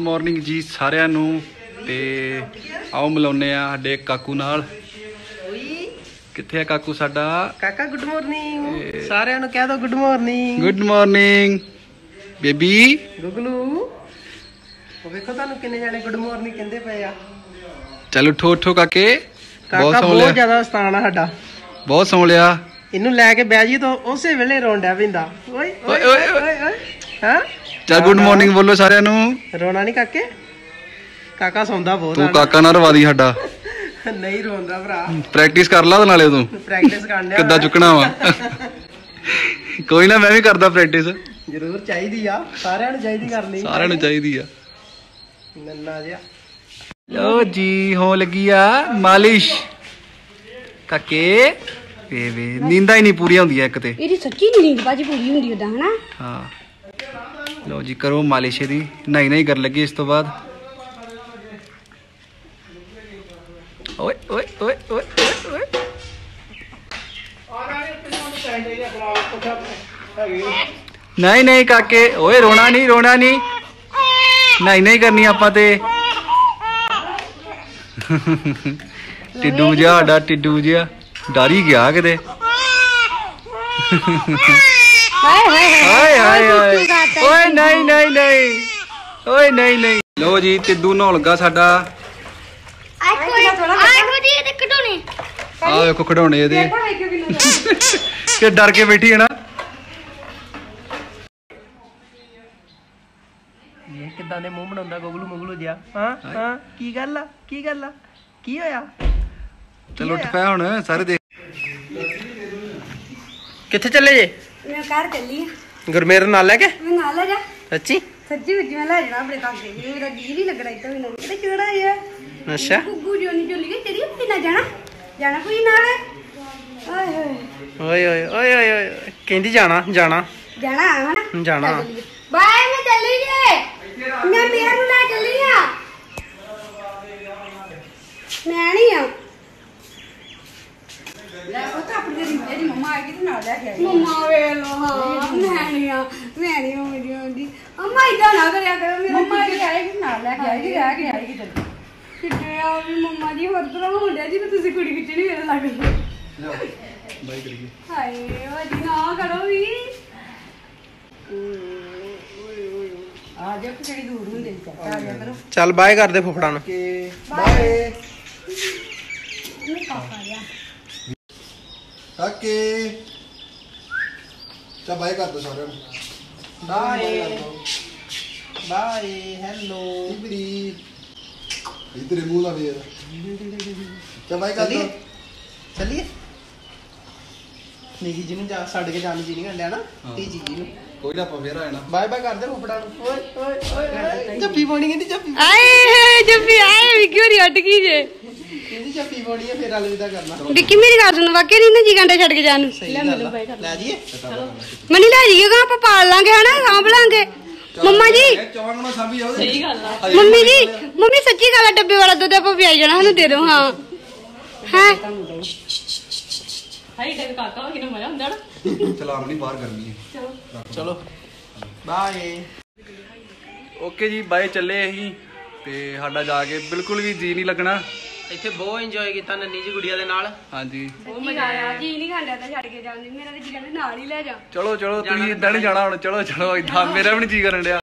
Morning ਜੀ ਸਾਰਿਆਂ ਨੂੰ ਤੇ ਆਓ ਮਿਲਾਉਨੇ ਆ ਸਾਡੇ ਕਾਕੂ ਨਾਲ। ਕਿੱਥੇ ਆ ਕਾਕੂ ਸਾਡਾ? ਕਾਕਾ ਗੁੱਡ ਮਾਰਨਿੰਗ ਸਾਰਿਆਂ ਨੂੰ ਕਹਿ ਦੋ good morning good morning baby. ਗੁਗਲੂ। ਉਹ ਵੇਖੋ ਤੁਹਾਨੂੰ ਕਿੰਨੇ ਜਾਣੇ ਗੁੱਡ ਮਾਰਨਿੰਗ ਕਹਿੰਦੇ ਪਏ ਆ। ਚਲ ਉਠੋ ਉਠੋ ਕਾਕੇ। ਬਹੁਤ ਕਾਕਾ ਬਹੁਤ ਜ਼ਿਆਦਾ ਸਤਾਨ ਆ ਸਾਡਾ। ਬਹੁਤ ਸੌਂ ਲਿਆ। ਇਹਨੂੰ ਲੈ ਕੇ ਬਹਿ ਜੀ ਤਾਂ ਉਸੇ ਵੇਲੇ ਰੋਂਡਿਆ ਪੈਂਦਾ ਓਏ। ਓਏ ਓਏ। ਹਾਂ? ਚਲ ਗੁੱਡ ਮਾਰਨਿੰਗ ਬੋਲੋ ਸਾਰਿਆਂ ਨੂੰ। ਰੋਣਾ ਨਹੀਂ ਕਾਕੇ? ਕਾਕਾ ਸੌਂਦਾ ਬਹੁਤ ਤੂੰ ਕਾਕਾ ਨਾ ਰਵਾ ਦੀ ਸਾਡਾ। ਨਹੀਂ ਰੋਂਦਾ ਭਰਾ। ਪ੍ਰੈਕਟਿਸ ਕਰ ਲਾ ਨਾਲੇ ਤੂੰ। ਪ੍ਰੈਕਟਿਸ ਕਰਨ ਕਿੱਦਾਂ ਚੁੱਕਣਾ ਵਾ। ਕੋਈ ਨਾ ਮੈਂ ਵੀ ਕਰਦਾ ਪ੍ਰੈਕਟਿਸ ਜ਼ਰੂਰ ਚਾਹੀਦੀ ਆ। ਸਾਰਿਆਂ ਨੂੰ ਚਾਹੀਦੀ ਕਰਨੀ। ਸਾਰਿਆਂ ਨੂੰ ਚਾਹੀਦੀ ਆ। ਨੰਨਾ ਜਿਹਾ। ਲੋ ਜੀ ਹੋ ਲੱਗੀ ਆ ਮਾਲਿਸ਼। ਕਾਕੇ ਵੇ ਵੇ। ਨੀਂਦਾਂ ਹੀ ਨਹੀਂ ਪੂਰੀਆਂ ਹੁੰਦੀਆਂ ਇੱਕ ਤੇ। ਇਹਦੀ ਸੱਚੀ ਨੀਂਦ ਬਾਜੀ ਪੂਰੀ ਹੁੰਦੀ ਉਦਾਂ ਹਨਾ? ਹਾਂ। ਲੋ ਜੀ ਕਰੋ ਮਾਲਿਸ਼ ਇਹਦੀ ਨਹੀਂ ਨਹੀਂ ਕਰ ਲੱਗੀ ਇਸ ਤੋਂ ਬਾਅਦ। ਓਏ ਓਏ ਓਏ ਓਏ ਓਏ ਓਏ। ਨਹੀਂ ਨਹੀਂ ਕਾਕੇ ਓਏ ਰੋਣਾ ਨਹੀਂ ਰੋਣਾ ਨਹੀਂ ਨਹੀਂ ਨਹੀਂ ਕਰਨੀ ਆਪਾਂ ਤੇ। ਟਿੱਡੂ ਜਿਹਾ ਸਾਡਾ ਟਿੱਡੂ ਜਿਹਾ। ਡਰ ਹੀ ਗਿਆ ਕਿਤੇ। ਹਾਏ ਹਾਏ। ਹਾਏ ਓਏ ਨਹੀਂ ਨਹੀਂ ਨਹੀਂ ਓਏ ਨਹੀਂ ਨਹੀਂ। ਲੋ ਜੀ ਟਿੱਡੂ ਨਹਾਉਣ ਲੱਗਾ ਸਾਡਾ। ਆਖੋ ਆਖੋ ਜੀ ਇਹਦੇ ਕਢੋਣੇ ਆ ਵੇਖੋ ਖਡਾਉਣੇ ਇਹਦੇ। ਕਿ ਡਰ ਕੇ ਬੈਠੀ ਹੈ ਨਾ। ਇਹ ਕਿਦਾਂ ਦੇ ਮੂੰਹ ਬਣਾਉਂਦਾ ਗੁਗਲੂ ਮੁਗਲੂ ਜਿਹਾ? ਹਾਂ ਹਾਂ ਕੀ ਗੱਲ ਆ? ਕੀ ਗੱਲ ਆ? ਕੀ ਹੋਇਆ? ਚਲੋ ਉੱਠ ਪਿਆ ਹੁਣ ਸਾਰੇ ਦੇਖ। ਕਿੱਥੇ ਚੱਲੇ ਜੇ? ਮੈਂ ਘਰ ਚੱਲੀ ਆ। ਗੁਰਮੇਰ ਨਾਲ ਲੈ ਕੇ? ਮੈਂ ਨਾਲ ਲੈ ਜਾ। ਸੱਚੀ? ਸੱਚੀ ਵਿੱਚ ਮੈਂ ਲੈ ਜਾਣਾ ਆਪਣੇ ਕਾਕੇ ਜੀ ਮੇਰਾ ਜੀ ਨਹੀਂ ਲੱਗ ਰਿਹਾ ਇੱਥੇ ਮੈਨੂੰ। ਕਿਹੜਾ ਕਿਹੜਾ ਹੈ ਅੱਛਾ। ਗੁੱਗੂ ਜੋਨੀ ਜੋਨੀ ਕੇ ਤੇਰੀ ਆਪਣੀ ਨਾ ਜਾਣਾ। ਜਾਣਾ ਕੋਈ ਨਾਲ? ਆਏ ਹੋਏ। ਓਏ ਓਏ ਓਏ ਓਏ ਓਏ ਕਹਿੰਦੀ ਜਾਣਾ ਜਾਣਾ। ਜਾਣਾ ਹਨਾ ਜਾਣਾ। ਬਾਏ ਮੈਂ ਚੱਲੀ ਜੇ। ਮੈਂ ਮੇਰਾ ਨੂੰ ਲੈ ਚੱਲੀ ਆ। ਮੈਂ ਨਹੀਂ ਆ। ਲੈ ਉਹ ਤਾਂ ਆਪਣੀ ਮੇਰੀ ਮੰਮਾ ਆ ਗਈ ਤੇ ਨਾਲ ਲੈ ਕੇ ਆਈ ਮੰਮਾ ਵੇ ਲੋ ਹਾਂ ਮੈਂ ਨਹੀਂ ਆ। ਮੈਂ ਨਹੀਂ ਮੇਰੀ ਹੁੰਦੀ ਅੰਮਾ ਇਦਾਂ ਨਾ ਕਰਿਆ ਕਰੋ ਮੇਰਾ ਮੰਮਾ ਇਹ ਆਏਗੀ ਨਾਲ ਲੈ ਕੇ ਆਏਗੀ ਲੈ ਕੇ ਆਏਗੀ ਜਲਦੀ ਕਿੱਥੇ ਆ ਵੀ ਮੰਮਾ ਜੀ ਹੋਰ ਤਰ੍ਹਾਂ ਹੁੰਦਿਆ ਜੀ ਤੁਸੀਂ ਕੁੜੀ ਖਿੱਚਣੀ ਮੇਰੇ ਲੱਗ ਬਾਈ ਕਰੀਏ। ਹਾਏ ਵਾਜੀ ਨਾ ਕਰੋ ਵੀ। ਆ ਜਾ ਕਿ ਜਿਹੜੀ ਦੂਰ ਹੁੰਦੀ ਚੱਲ ਆ ਜਾ ਕਰੋ। ਚੱਲ ਬਾਏ ਕਰਦੇ ਫੁੱਫੜਾ ਨੂੰ। ਕੇ ਬਾਏ। ਨਹੀਂ ਗਿਆ ਕਾਕੇ ਚਾ ਬਾਈ ਕਰ ਦੋ ਸਾਰਿਆਂ ਨੂੰ। ਹੈਲੋ ਇਬਰੀ ਇਧਰੇ ਮੂੰਹ ਲਾ ਵੇਰ ਚਾ ਬਾਈ ਕਰ ਦੋ ਚੱਲੀਏ ਚੱਲੀਏ ਨਿੱਕੀ ਜੀ ਨੂੰ ਜਾ ਛੱਡ ਕੇ ਜਾਣ ਜੀ ਨਹੀਂ ਕੰਡਿਆ ਨਾ ਤੀ ਜੀ ਨੂੰ ਕੋਈ ਨਾ ਆਪਾਂ ਫੇਰ ਆਣਾ ਬਾਏ ਬਾਏ ਕਰਦੇ ਫੁੱਫੜਾ ਨੂੰ ਓਏ ਓਏ ਓਏ ਜੱਫੀ ਪਾਉਣੀ ਕਹਿੰਦੀ ਜੱਫੀ ਆਏ ਜੱਫੀ ਆਏ ਵੀ ਕਿਉਂ ਨਹੀਂ ਅਟ ਗਈ ਜੇ ਕਹਿੰਦੀ ਜੱਫੀ ਪਾਉਣੀ ਹੈ ਫੇਰ ਅਲਵਿਦਾ ਕਰਨਾ। ਵਿੱਕੀ ਮੇਰੀ ਗੱਲ ਸੁਣ ਵਾਕੇ ਨਹੀਂ ਨਾ ਜੀ ਘੰਟੇ ਛੱਡ ਕੇ ਜਾਣ ਨੂੰ। ਸਹੀ ਗੱਲ ਆ। ਲੈ ਜੀਏ ਮਨੀ ਲੈ ਜੀਏਗਾ ਆਪਾਂ ਪਾਲ ਲਾਂਗੇ ਹਨਾ? ਸਾਂਭ ਲਾਂਗੇ। ਮੰਮਾ ਜੀ। ਚਵਾਂ ਨੂੰ ਸਾਂਭੀ ਜਾਓ ਸਹੀ ਗੱਲ ਆ। ਮੰਮੀ ਜੀ ਮੰਮੀ ਸੱਚੀ ਗੱਲ ਆ ਡੱਬੇ ਵਾਲਾ ਦੁੱਧ ਆਪਾਂ ਪਿਆਈ ਜਾਣਾ ਸਾਨੂੰ ਦੇ ਦਿਓ ਹਾਂ। ਹੈ? ਚਲਾਉਣ ਨਹੀਂ ਬਾਹਰ ਕਰਨੀ ਹੈ ਚਲੋ। ਬਾਏ ਓਕੇ ਜੀ ਬਾਏ ਚੱਲੇ ਅਸੀਂ। ਤੇ ਸਾਡਾ ਜਾ ਕੇ ਬਿਲਕੁਲ ਵੀ ਜੀ ਨਹੀਂ ਲੱਗਣਾ। ਇੱਥੇ ਬਹੁਤ ਇੰਜੋਏ ਕੀਤਾ ਨੰਨੀ ਜੀ ਗੁੜੀਆ ਦੇ ਨਾਲ। ਹਾਂਜੀ। ਸੱਚੀ ਗੱਲ ਆ ਜੀ ਨਹੀਂ ਖਾਂਦਾ ਤਾਂ ਛੱਡ ਕੇ ਜਾਂਦੀ ਮੇਰਾ ਤਾਂ ਜੀ ਕਹਿੰਦੇ ਨਾਲ ਹੀ ਲੈ ਜਾ। ਚਲੋ ਚਲੋ ਤੁਸੀਂ ਇਦਾਂ ਨਹੀਂ ਜਾਣਾ ਹੁਣ ਚਲੋ ਚਲੋ ਇਦਾਂ ਮੇਰਾ ਵੀ ਨਹੀਂ ਜੀ ਕਰਨ ਡਿਆ।